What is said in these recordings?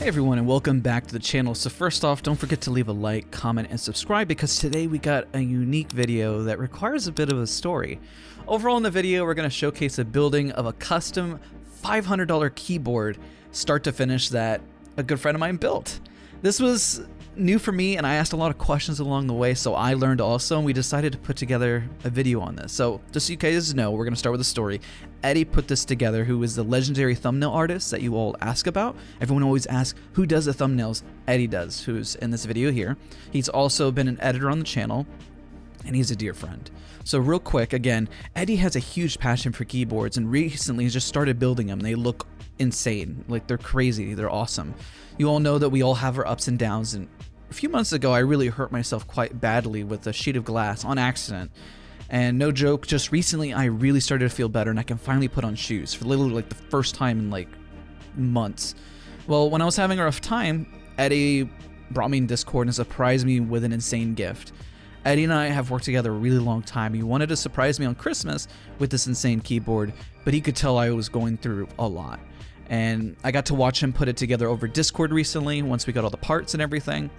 Hey everyone and welcome back to the channel. So first off, don't forget to leave a like, comment, and subscribe because today we got a unique video that requires a bit of a story. Overall in the video, we're going to showcase a building of a custom $500 keyboard, start to finish that a good friend of mine built. This was new for me and I asked a lot of questions along the way, so I learned also, and we decided to put together a video on this. So just so you guys know, we're going to start with a story. Eddie put this together, who is the legendary thumbnail artist that you all ask about. Everyone always asks, who does the thumbnails? Eddie does, who's in this video here. He's also been an editor on the channel, and he's a dear friend. So real quick, again, Eddie has a huge passion for keyboards and recently has just started building them. They look insane. Like they're crazy. They're awesome. You all know that we all have our ups and downs and a few months ago I really hurt myself quite badly with a sheet of glass on accident. And no joke, just recently I really started to feel better and I can finally put on shoes for literally like the first time in like months. Well, when I was having a rough time, Eddie brought me in Discord and surprised me with an insane gift. Eddie and I have worked together a really long time. He wanted to surprise me on Christmas with this insane keyboard, but he could tell I was going through a lot. And I got to watch him put it together over Discord recently once we got all the parts and everything.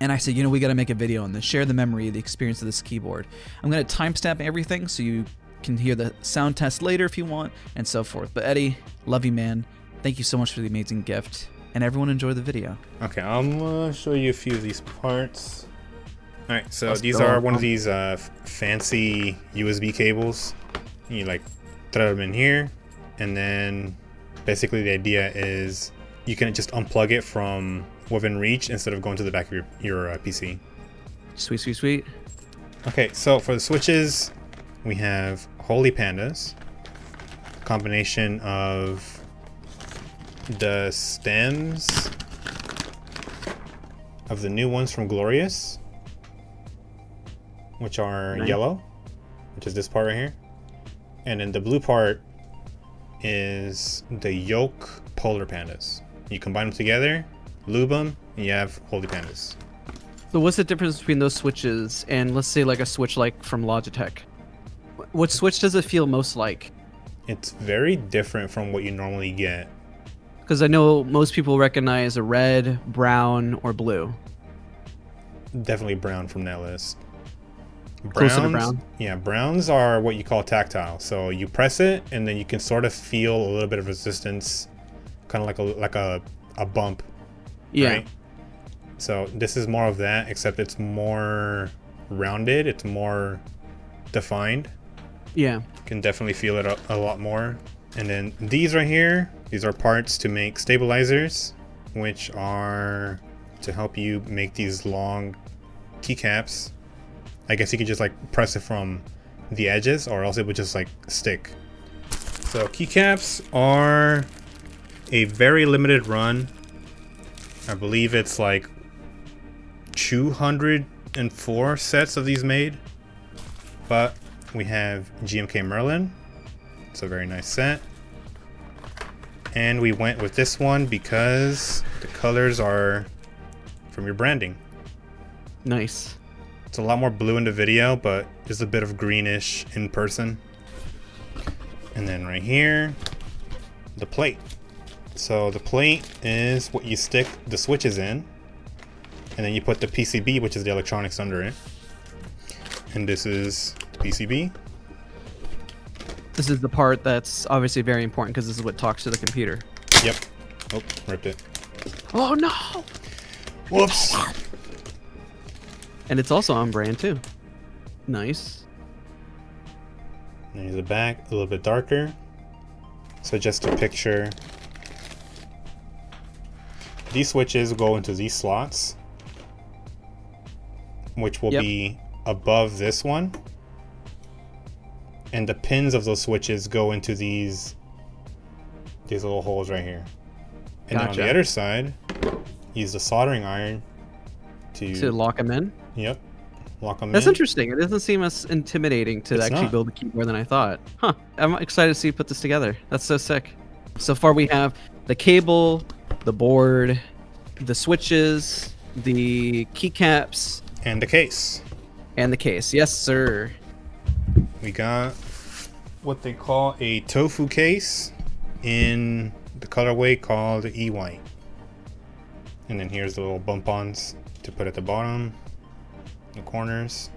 And I said, you know, we got to make a video on this, share the memory, the experience of this keyboard. I'm going to timestamp everything so you can hear the sound test later if you want, and so forth. But Eddie, love you, man. Thank you so much for the amazing gift. And everyone enjoy the video. Okay, I'm gonna show you a few of these parts. All right, so Let's these go. are one of these uh, fancy USB cables. You like throw them in here, and then basically the idea is you can just unplug it from within reach instead of going to the back of your, your uh, PC. Sweet, sweet, sweet. Okay, so for the switches, we have Holy Pandas, combination of the stems of the new ones from Glorious, which are Nice. yellow, which is this part right here, and then the blue part is the Yok Polar Pandas. You combine them together, lube them, and you have Holy Pandas. So what's the difference between those switches and let's say like a switch like from Logitech? Wh- What switch does it feel most like? It's very different from what you normally get. Because I know most people recognize a red, brown, or blue. Definitely brown from that list. To brown? Yeah, browns are what you call tactile. So you press it, and then you can sort of feel a little bit of resistance, kind of like a like a a bump. Yeah. Right? So this is more of that, except it's more rounded. It's more defined. Yeah. You can definitely feel it a, a lot more. And then these right here, these are parts to make stabilizers, which are to help you make these long keycaps. I guess you could just like press it from the edges or else it would just like stick. So keycaps are a very limited run. I believe it's like 204 sets of these made. But we have GMK Merlin. It's a very nice set. And we went with this one because the colors are from your branding. Nice. It's a lot more blue in the video, but just a bit of greenish in person. And then right here, the plate. So the plate is what you stick the switches in. And then you put the PCB, which is the electronics under it. And this is the PCB. This is the part that's obviously very important because this is what talks to the computer. Yep. Oh, ripped it. Oh no! Whoops. And it's also on brand too. Nice. There's the back, a little bit darker. So just a picture, these switches go into these slots, which will Yep. be above this one. And the pins of those switches go into these these little holes right here. And then on the other side, use the soldering iron to, To lock them in. Yep, lock them That's in. interesting. It doesn't seem as intimidating to It's actually not. build a keyboard than I thought. Huh. I'm excited to see you put this together. That's so sick. So far we have the cable, the board, the switches, the keycaps, And the case. and the case. Yes, sir. We got what they call a tofu case in the colorway called E White. And then here's the little bump-ons to put at the bottom, the corners.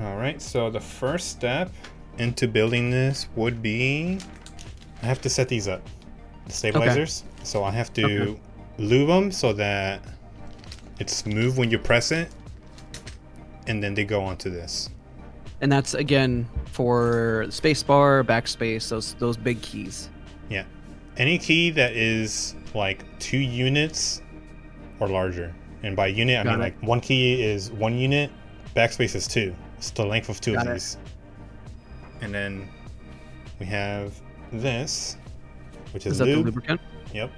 All right, so the first step into building this would be, I have to set these up, the stabilizers. So I have to Okay. lube them so that it's smooth when you press it, and then they go onto this. And that's again for space spacebar, backspace, those those big keys. Yeah. Any key that is like two units or larger. And by unit, I Got mean it. like one key is one unit, backspace is two. It's the length of two Got of it. these. And then we have this, which is, Is that the lubricant? Yep.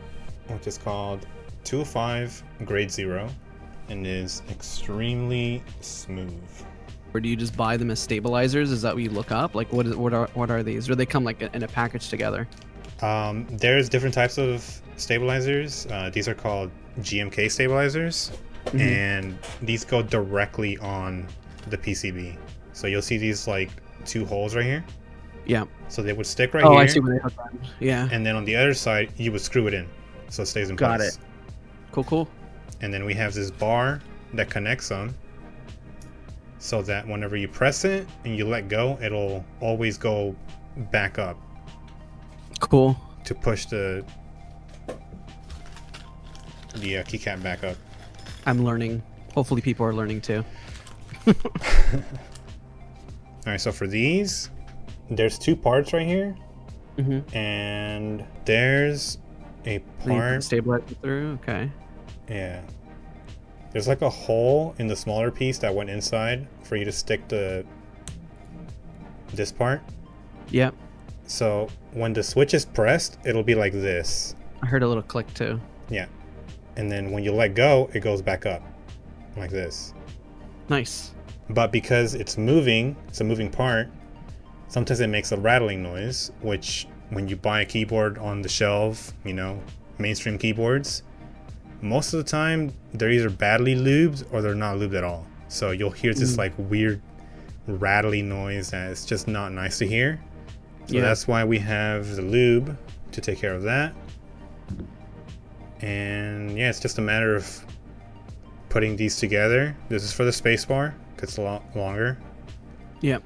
Which is called 205 Grade Zero and is extremely smooth. Or do you just buy them as stabilizers? Is that what you look up? Like what is what are what are these? Or they come like in a package together? Um, there's different types of stabilizers. Uh, these are called GMK stabilizers, Mhm. and these go directly on the PCB. So you'll see these like two holes right here. Yeah. So they would stick right oh, here, I see where they hook on. Yeah. and then on the other side you would screw it in, so it stays in Got place. Got it. Cool, cool. And then we have this bar that connects them, so that whenever you press it and you let go, it'll always go back up Cool. to push the the uh, keycap back up. I'm learning. Hopefully people are learning too. All right, so for these, there's two parts right here, Mm-hmm. and there's a So you can part. stabilize it through. Okay. Yeah, there's like a hole in the smaller piece that went inside for you to stick the this part. Yep. So when the switch is pressed, it'll be like this. I heard a little click too. Yeah, and then when you let go, it goes back up, like this. Nice. But because it's moving, it's a moving part, sometimes it makes a rattling noise, which when you buy a keyboard on the shelf, you know, mainstream keyboards, most of the time they're either badly lubed or they're not lubed at all. So you'll hear this Mm. like weird rattly noise that it's just not nice to hear. So Yeah. that's why we have the lube to take care of that. And yeah, it's just a matter of putting these together. This is for the spacebar, 'cause it's a lot longer. Yep.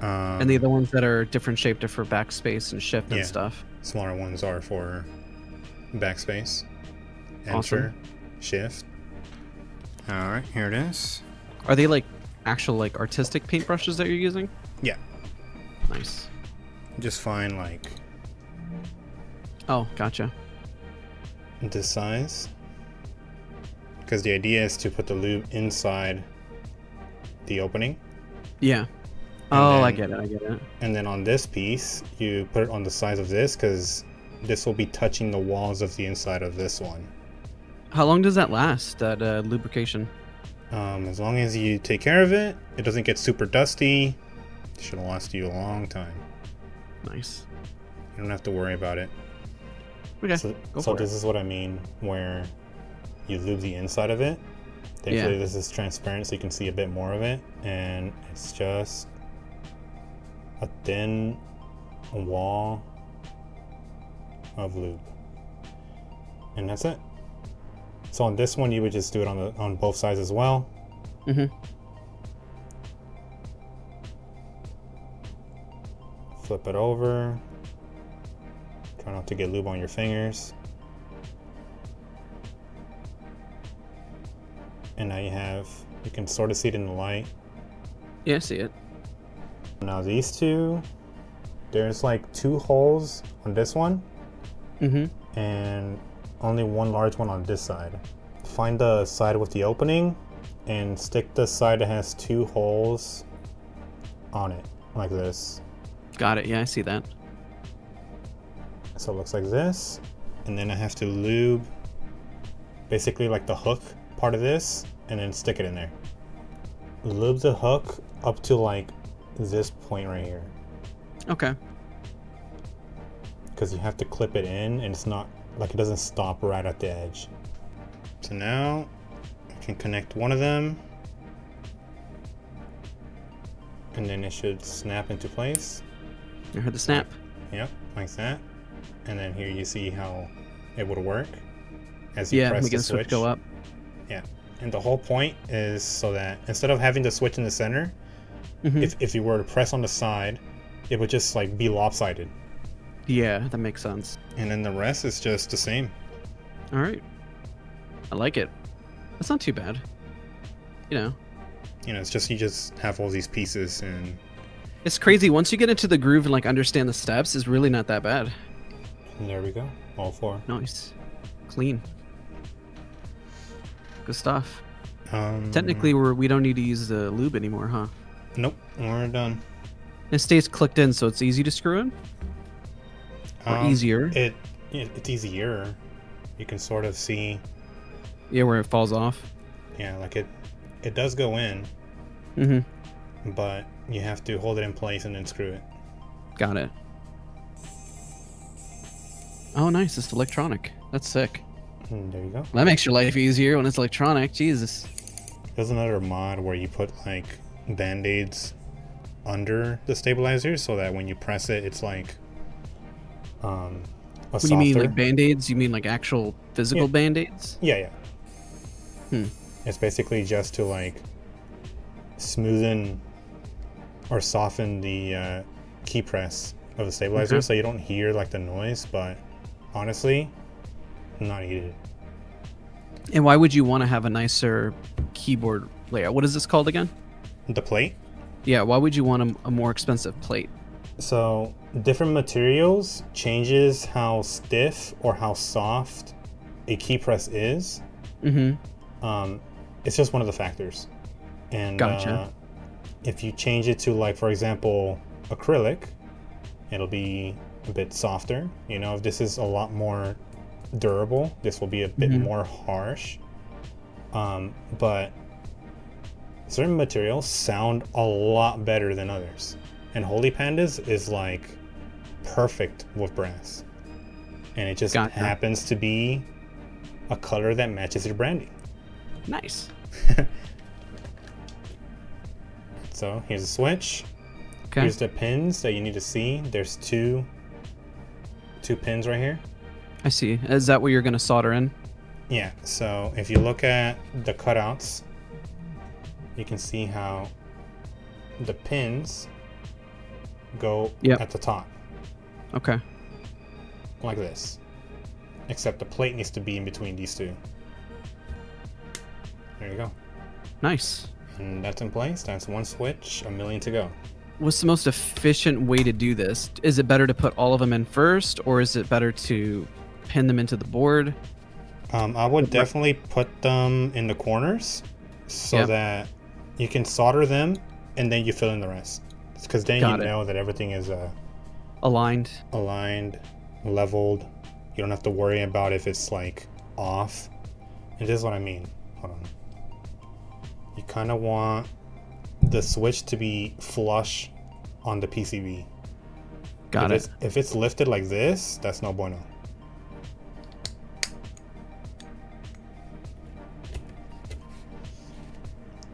Um, And the other ones that are different shaped are for backspace and shift Yeah. and stuff. smaller ones are for backspace, enter, Awesome. shift. All right, here it is. Are they like actual like artistic paintbrushes that you're using? Yeah. Nice. Just find like Oh, gotcha. this size, because the idea is to put the lube inside the opening, Yeah. Oh, I get it. I get it. and then on this piece you put it on the size of this, because this will be touching the walls of the inside of this one. How long does that last? That uh, lubrication? Um, as long as you take care of it, it doesn't get super dusty. It should last you a long time. Nice. You don't have to worry about it. Okay. So, go so for it. this is what I mean, where you lube the inside of it. Thankfully, Yeah. this is transparent, so you can see a bit more of it, and it's just a thin wall of lube, and that's it. So on this one, you would just do it on the on both sides as well. Mm-hmm. Flip it over. Try not to get lube on your fingers. And now you have, you can sort of see it in the light. Yeah, I see it. Now these two, there's like two holes on this one Mm-hmm. and only one large one on this side. Find the side with the opening and stick the side that has two holes on it, like this. Got it. Yeah, I see that. So it looks like this. And then I have to lube basically like the hook part of this and then stick it in there. Lube the hook up to like this point right here. Okay. Because you have to clip it in and it's not like it doesn't stop right at the edge. So now I can connect one of them. And then it should snap into place. I heard the snap. Yep, like that. And then here you see how it would work. as you Yeah, press the switch switch. go up. Yeah, and the whole point is so that instead of having the switch in the center, Mhm. if if you were to press on the side, it would just like be lopsided, Yeah, that makes sense. and then the rest is just the same. All right. I like it. That's not too bad. You know, You know, it's just you just have all these pieces, and it's crazy. Once you get into the groove and like understand the steps, it's really not that bad. there we go, all four. Nice. Clean. Good stuff. Um, Technically, we're, we don't need to use the lube anymore, huh? nope, we're done. It stays clicked in, so it's easy to screw in? Or Um, easier? It, it it's easier. You can sort of see, yeah, where it falls off. yeah, like it it does go in, Mm-hmm. but you have to hold it in place and then screw it. Got it. Oh, nice. It's electronic. That's sick. And there you go. That makes your life easier when it's electronic. Jesus. There's another mod where you put like band-aids under the stabilizer so that when you press it it's like um a What do you mean, like band aids? You mean like actual physical Yeah. band aids? yeah yeah Hmm. it's basically just to like smoothen or soften the uh, key press of the stabilizer Okay. so you don't hear like the noise but honestly not needed And why would you want to have a nicer keyboard layout? What is this called again? the plate Yeah, why would you want a, a more expensive plate? So different materials changes how stiff or how soft a key press is. Mm-hmm. Um, it's just one of the factors. And Gotcha. uh, if you change it to like, for example, acrylic, it'll be a bit softer. You know, if this is a lot more durable, this will be a bit Mhm. more harsh. Um, but certain materials sound a lot better than others. And Holy Pandas is like perfect with brass. And it just Gotcha. happens to be a color that matches your branding. Nice. So here's a switch. Okay. Here's the pins that you need to see. There's two two pins right here. I see. Is that what you're gonna solder in? Yeah, so if you look at the cutouts, you can see how the pins go Yep. at the top, Okay. like this. Except the plate needs to be in between these two. There you go. Nice. And that's in place. That's one switch, a million to go. What's the most efficient way to do this? Is it better to put all of them in first, or is it better to pin them into the board? Um, I would definitely put them in the corners so Yeah. that you can solder them and then you fill in the rest. Because then Got you it. know that everything is uh, Aligned. aligned, leveled. You don't have to worry about if it's like off. And this is what I mean. Hold on. You kind of want the switch to be flush on the PCB. Got if it. It's, if it's lifted like this, that's no bueno.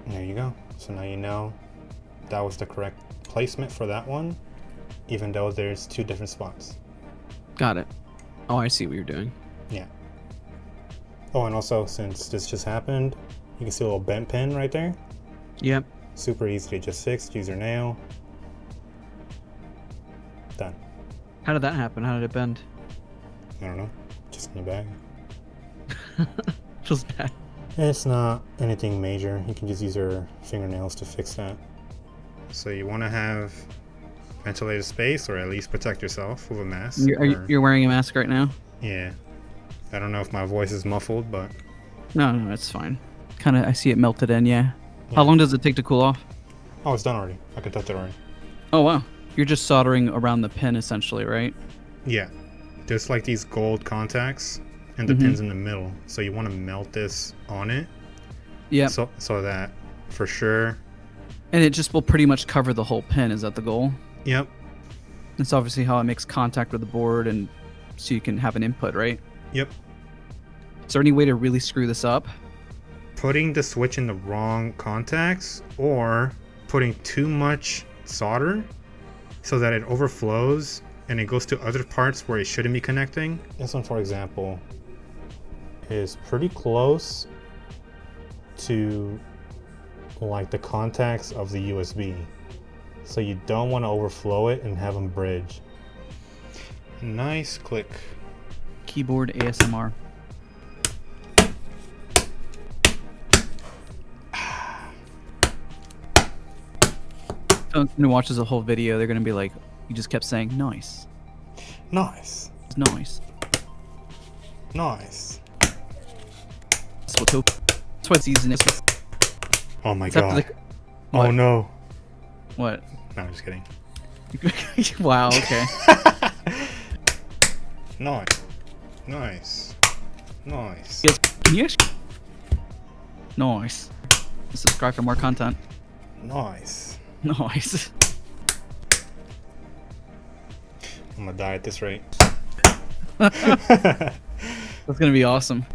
There you go. So now you know that was the correct placement for that one, even though there's two different spots. Got it. Oh, I see what you're doing. Yeah. Oh, and also since this just happened, you can see a little bent pin right there. Yep. Super easy to just fix. Use your nail. Done. How did that happen? How did it bend? I don't know. Just in the bag. Feels bad. It's not anything major. You can just use your fingernails to fix that. So you want to have ventilated space, or at least protect yourself with a mask. You're, or- you're wearing a mask right now? Yeah. I don't know if my voice is muffled, but No, no, it's fine. Kind of, I see it melted in. Yeah. Yeah. How long does it take to cool off? oh, it's done already. I can touch it already. Oh wow. You're just soldering around the pin essentially, right? Yeah. There's like these gold contacts, and the Mhm. pin's in the middle. So you want to melt this on it, Yeah. so so that for sure. and it just will pretty much cover the whole pin. Is that the goal? Yep. That's obviously how it makes contact with the board, and so you can have an input, right? Yep. Is there any way to really screw this up? Putting the switch in the wrong contacts, or putting too much solder, so that it overflows and it goes to other parts where it shouldn't be connecting. This one, for example, is pretty close to like the contacts of the USB. So you don't want to overflow it and have them bridge. Nice click. Keyboard ASMR. Someone who watches the whole video, they're gonna be like, "You just kept saying nice, Nice. nice." Nice. That's what hope. That's what season is. Oh my It's after god. the- Oh no. What? No, I'm just kidding. wow. Okay. Nice. Nice. Nice. Yes. Actually? Nice. Subscribe for more content. Nice. Nice. I'm gonna die at this rate. That's gonna be awesome.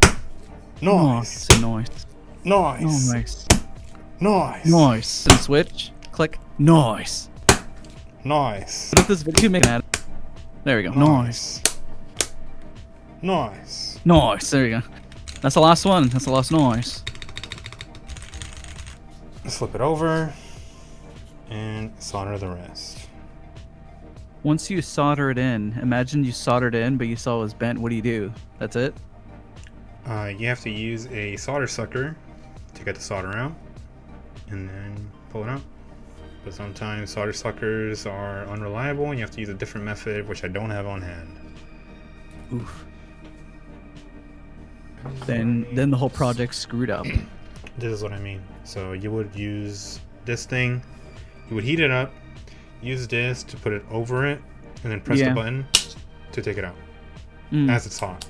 Nice. Nice. Nice. Nice. Oh, nice. Nice. Nice. And switch. Click. Nice. Nice. What if this video making that? There we go. Nice. Nice. Nice. There we go. That's the last one. That's the last noise. Flip it over and solder the rest. Once you solder it in, imagine you soldered it in, but you saw it was bent. What do you do? That's it? Uh, you have to use a solder sucker to get the solder out and then pull it out. But sometimes solder suckers are unreliable and you have to use a different method, which I don't have on hand. Oof. Then, then the whole project's screwed up. This is what I mean. So you would use this thing, you would heat it up, use this to put it over it, and then press Yeah. the button to take it out Mm. as it's hot.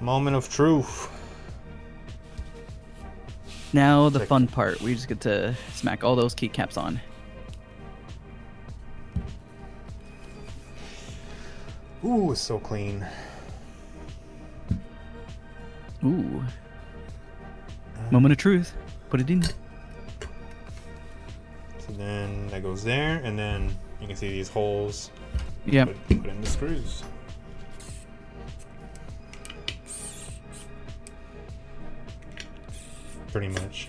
Moment of truth. Now the Check. fun part. We just get to smack all those keycaps on. Ooh, it's so clean. Ooh. Moment of truth. Put it in. Then that goes there, and then you can see these holes. Yep. Put, put in the screws. Pretty much.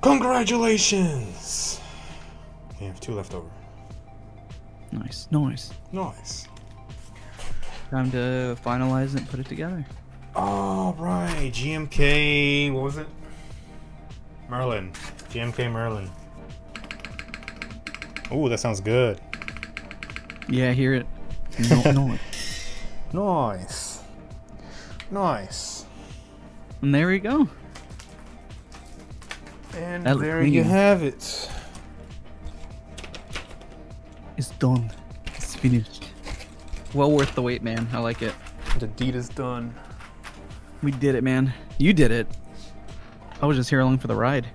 Congratulations! We have two left over. Nice. Nice. Nice. Time to finalize it and put it together. All right, GMK. What was it? Merlin. GMK Merlin. Oh, that sounds good. Yeah, I hear it. No, no. Nice. Nice. And there we go. And That there you have it. It's done. It's finished. Well worth the wait, man. I like it. The deed is done. We did it, man. You did it. I was just here along for the ride.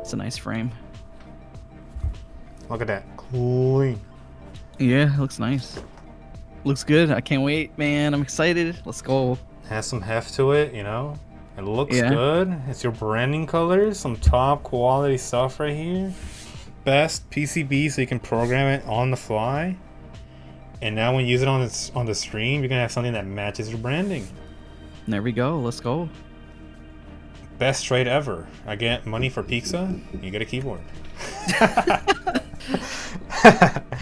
It's a nice frame. Look at that. Clean. Yeah, it looks nice. Looks good. I can't wait, man. I'm excited. Let's go. Has some heft to it, you know? It looks Yeah. good. It's your branding colors. Some top quality stuff right here. Best PCB so you can program it on the fly. And now when you use it on the, on the stream, you're gonna have something that matches your branding. There we go. Let's go. Best trade ever. I get money for pizza, you get a keyboard.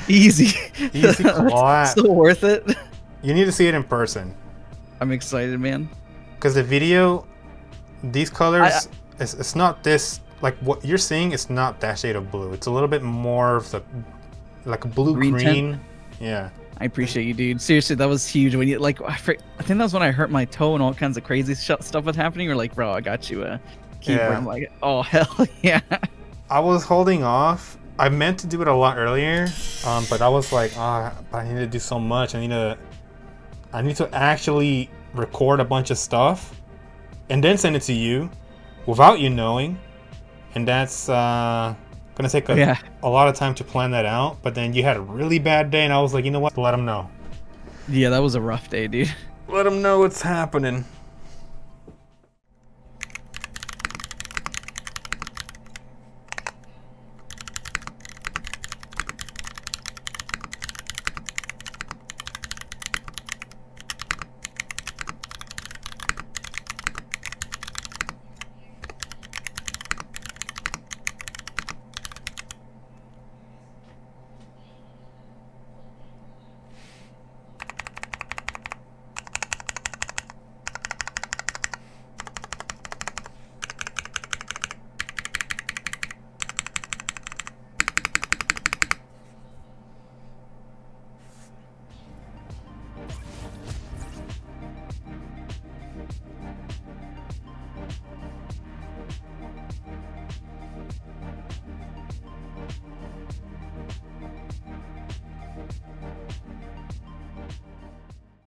Easy. Easy clap. Still worth it. You need to see it in person. I'm excited, man. Because the video, these colors, it's, it's not this, like what you're seeing, it's not that shade of blue. It's a little bit more of the, like blue Green green. Yeah. I appreciate you, dude. Seriously, that was huge. When you like, I, think that was when I hurt my toe and all kinds of crazy stuff was happening. You're like, bro, I got you a keyboard. Yeah. I'm like, oh hell yeah. I was holding off. I meant to do it a lot earlier, um, but I was like, ah, but I need to do so much. I need to, I need to actually record a bunch of stuff, and then send it to you, without you knowing, and that's uh, gonna take a, Yeah. a lot of time to plan that out. But then you had a really bad day, and I was like, you know what? Let them know. Yeah, that was a rough day, dude. Let them know what's happening.